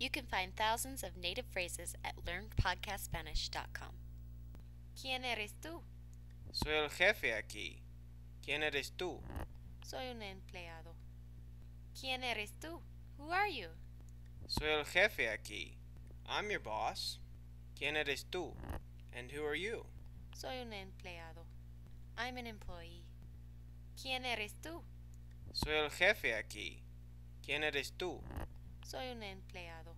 You can find thousands of native phrases at learnpodcastspanish.com. ¿Quién eres tú? Soy el jefe aquí. ¿Quién eres tú? Soy un empleado. ¿Quién eres tú? Who are you? Soy el jefe aquí. I'm your boss. ¿Quién eres tú? And who are you? Soy un empleado. I'm an employee. ¿Quién eres tú? Soy el jefe aquí. ¿Quién eres tú? Soy un empleado.